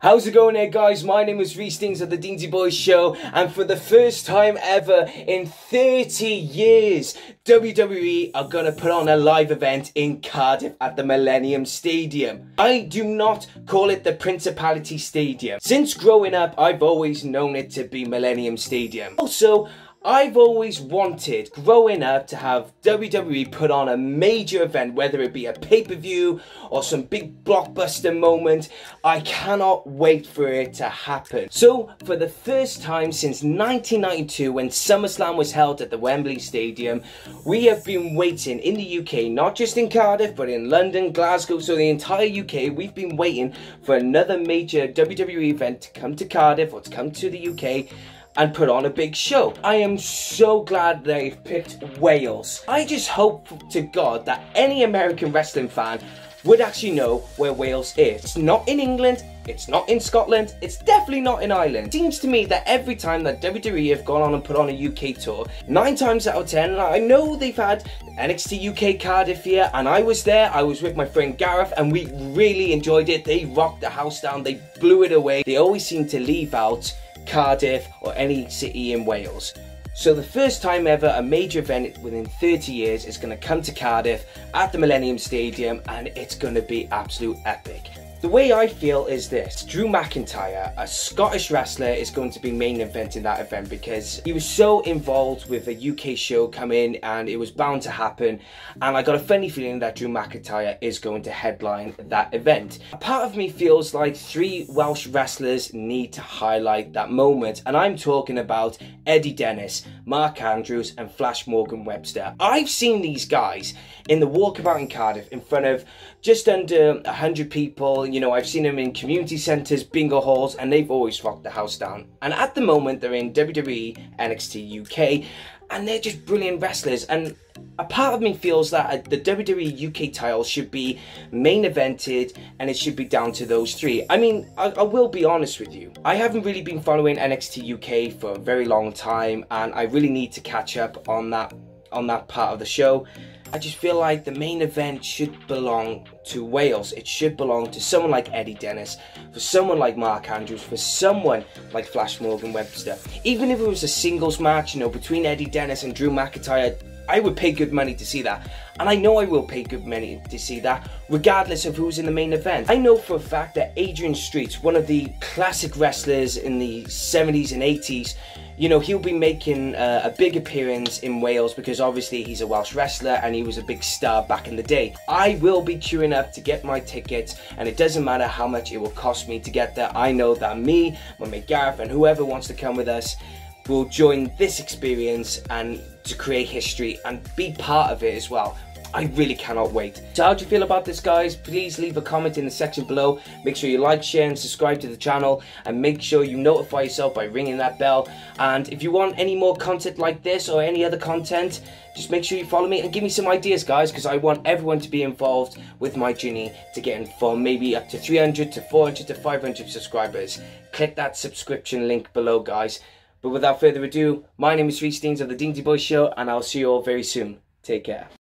How's it going there guys? My name is Rhys Deans of the Deansy Boys Show and for the first time ever in 30 years WWE are gonna put on a live event in Cardiff at the Millennium Stadium. I do not call it the Principality Stadium. Since growing up I've always known it to be Millennium Stadium. Also I've always wanted, growing up, to have WWE put on a major event, whether it be a pay-per-view or some big blockbuster moment. I cannot wait for it to happen. So, for the first time since 1992, when SummerSlam was held at the Wembley Stadium, we have been waiting in the UK, not just in Cardiff, but in London, Glasgow, so the entire UK, we've been waiting for another major WWE event to come to Cardiff or to come to the UK and put on a big show. I am so glad they've picked Wales. I just hope to God that any American wrestling fan would actually know where Wales is. It's not in England, it's not in Scotland, it's definitely not in Ireland. Seems to me that every time that WWE have gone on and put on a UK tour, nine times out of ten, I know they've had NXT UK Cardiff here, and I was there, I was with my friend Gareth, and we really enjoyed it. They rocked the house down, they blew it away. They always seem to leave out Cardiff, or any city in Wales. So the first time ever a major event within 30 years is going to come to Cardiff at the Millennium Stadium and it's going to be absolute epic. The way I feel is this Drew McIntyre, a Scottish wrestler, is going to be main eventing that event because he was so involved with a UK show coming and it was bound to happen. And I got a funny feeling that Drew McIntyre is going to headline that event. A part of me feels like three Welsh wrestlers need to highlight that moment, and I'm talking about Eddie Dennis, Mark Andrews, and Flash Morgan Webster. I've seen these guys in the walkabout in Cardiff in front of just under 100 people you know, I've seen them in community centres, bingo halls, and they've always rocked the house down. And at the moment, they're in WWE, NXT UK, and they're just brilliant wrestlers. And a part of me feels that uh, the WWE UK title should be main evented and it should be down to those three. I mean, I, I, will be honest with you. I haven't really been following NXT UK for a very long time and I really need to catch up on that on that part of the show. I just feel like the main event should belong to Wales. It should belong to someone like Eddie Dennis, for someone like Mark Andrews, for someone like Flash Morgan Webster. Even if it was a singles match, you know, between Eddie Dennis and Drew McIntyre, I would pay good money to see that. And I know I will pay good money to see that, regardless of who's in the main event. I know for a fact that Adrian Streets, one of the classic wrestlers in the 70s and 80s, you know, he'll be making uh, a big appearance in Wales because obviously he's a Welsh wrestler and he was a big star back in the day. I will be queuing up to get my tickets and it doesn't matter how much it will cost me to get there. I know that me, my mate Gareth and whoever wants to come with us will join this experience and to create history and be part of it as well. I really cannot wait. So how do you feel about this guys? Please leave a comment in the section below. Make sure you like, share and subscribe to the channel and make sure you notify yourself by ringing that bell. And if you want any more content like this or any other content, just make sure you follow me and give me some ideas guys because I want everyone to be involved with my journey to getting from maybe up to 300 to 400 to 500 subscribers. Click that subscription link below guys. But without further ado, my name is Rhys Deans of the Deansy Boys Show and I'll see you all very soon. Take care.